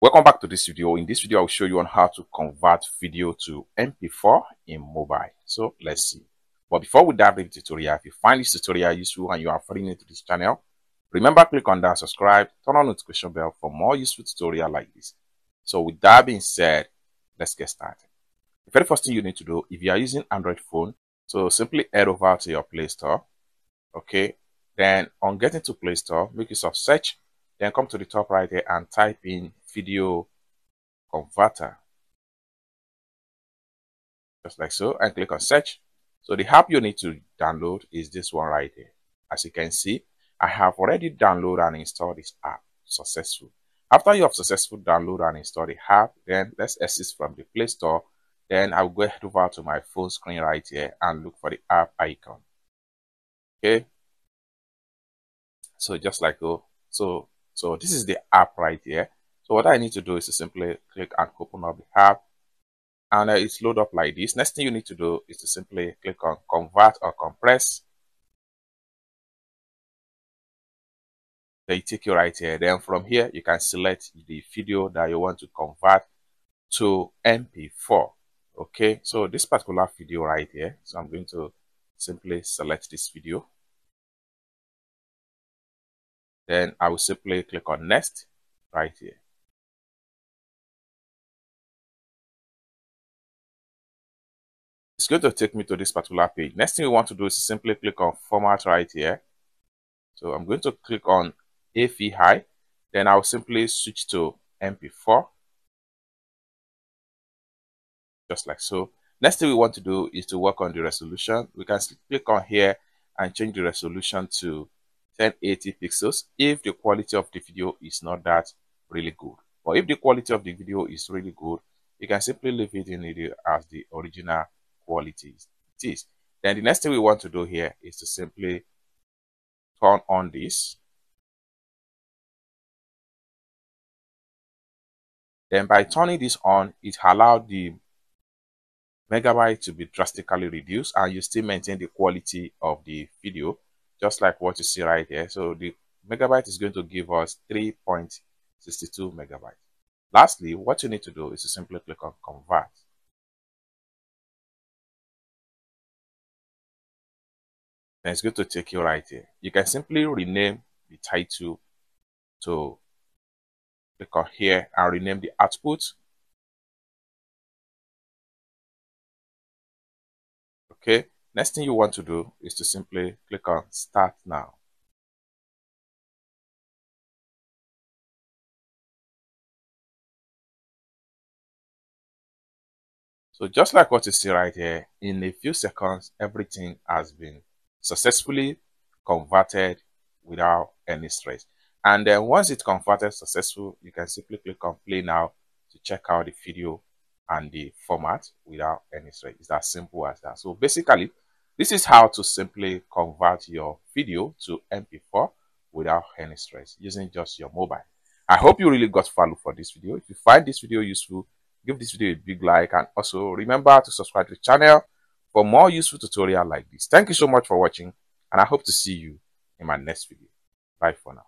Welcome back to this video. In this video, I'll show you on how to convert video to MP4 in mobile. So let's see. But before we dive into the tutorial, if you find this tutorial useful and you are new to this channel, remember click on that subscribe, turn on notification bell for more useful tutorial like this. So with that being said, let's get started. The very first thing you need to do, if you are using Android phone, so simply head over to your Play Store. Okay. Then on getting to Play Store, make use of search, then come to the top right here and type in video converter. Just like so and click on search. So the app you need to download is this one right here. As you can see i have already downloaded and installed this app successful after you have successfully downloaded and installed the app then let's exit from the play store. Then i'll go head over to my full screen right here and look for the app icon. Okay. So just like so. So so this is the app right here so what I need to do is to simply click and open up the app and uh, it's load up like this. Next thing you need to do is to simply click on convert or compress. They take you right here. Then from here, you can select the video that you want to convert to MP4. Okay, so this particular video right here. So I'm going to simply select this video. Then I will simply click on next right here. It's going to take me to this particular page. Next thing we want to do is to simply click on format right here. So I'm going to click on AVI. Then I'll simply switch to MP4. Just like so. Next thing we want to do is to work on the resolution. We can click on here and change the resolution to 1080 pixels if the quality of the video is not that really good. But if the quality of the video is really good, you can simply leave it in it as the original quality it is. Then the next thing we want to do here is to simply turn on this. Then by turning this on, it allowed the megabyte to be drastically reduced and you still maintain the quality of the video just like what you see right here. So the megabyte is going to give us 3.62 megabytes. Lastly, what you need to do is to simply click on convert. Then it's going to take you right here. You can simply rename the title to click on here and rename the output. Okay, next thing you want to do is to simply click on start now. So just like what you see right here, in a few seconds, everything has been successfully converted without any stress. And then once it's converted successful, you can simply click on play now to check out the video and the format without any stress. It's as simple as that. So basically, this is how to simply convert your video to MP4 without any stress using just your mobile. I hope you really got value for this video. If you find this video useful, give this video a big like and also remember to subscribe to the channel for more useful tutorial like this. Thank you so much for watching and I hope to see you in my next video. Bye for now.